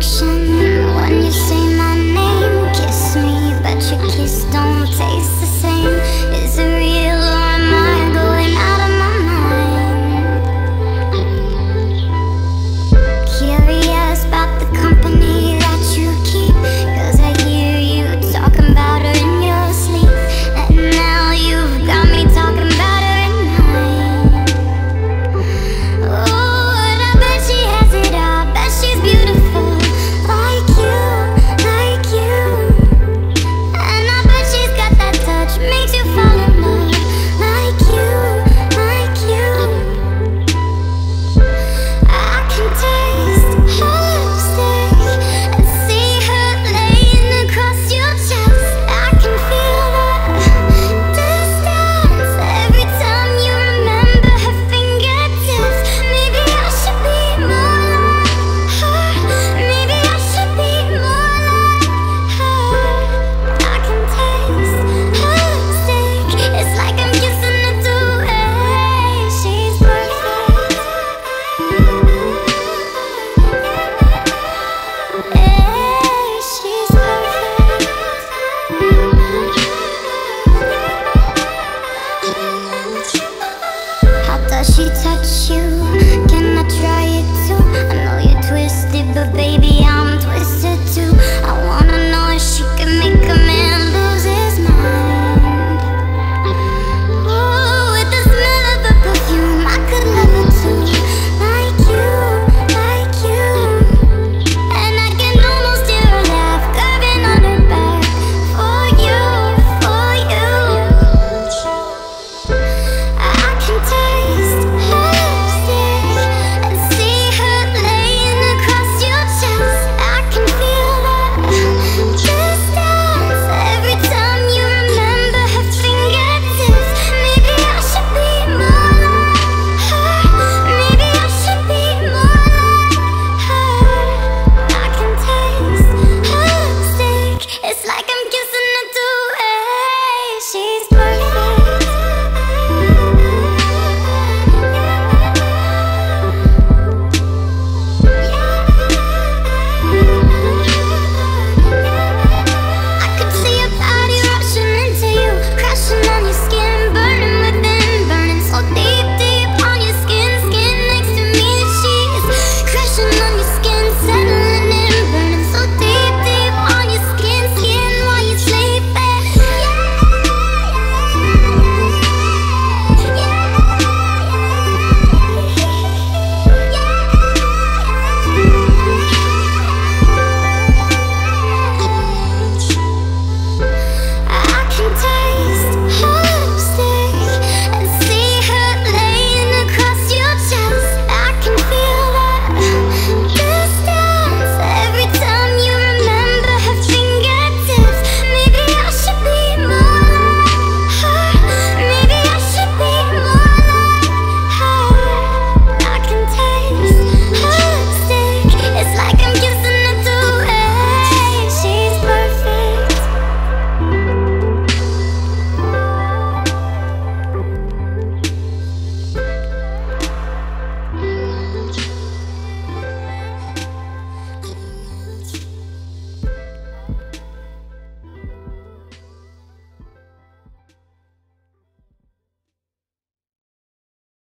affection How does she touch you? Can I try?